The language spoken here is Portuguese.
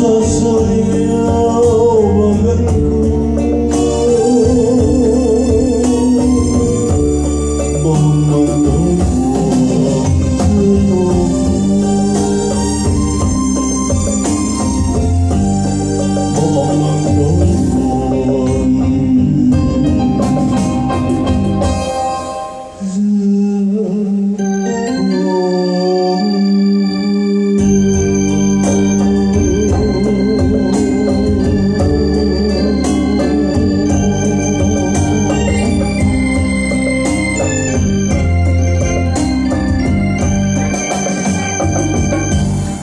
sou sorrindo